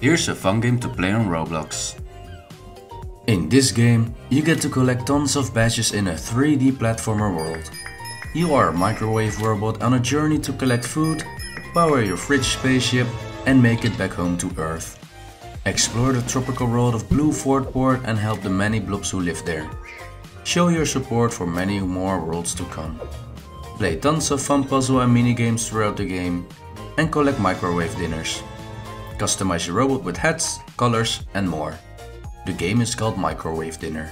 Here's a fun game to play on Roblox. In this game, you get to collect tons of badges in a 3D platformer world. You are a microwave robot on a journey to collect food, power your fridge spaceship and make it back home to Earth. Explore the tropical world of Blue Fort Port and help the many blobs who live there. Show your support for many more worlds to come. Play tons of fun puzzle and mini games throughout the game and collect microwave dinners. Customize your robot with hats, colors and more. The game is called Microwave Dinner.